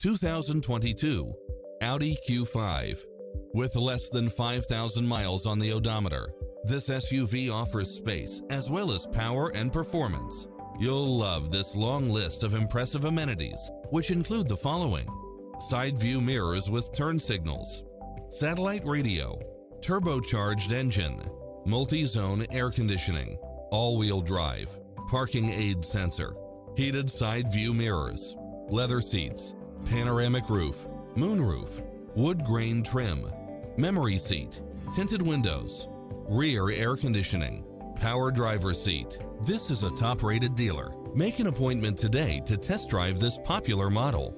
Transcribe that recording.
2022 Audi Q5. With less than 5,000 miles on the odometer, this SUV offers space as well as power and performance. You'll love this long list of impressive amenities, which include the following. Side view mirrors with turn signals, satellite radio, turbocharged engine, multi-zone air conditioning, all-wheel drive, parking aid sensor, heated side view mirrors, leather seats, panoramic roof, moonroof, wood grain trim, memory seat, tinted windows, rear air conditioning, power driver seat. This is a top-rated dealer. Make an appointment today to test drive this popular model.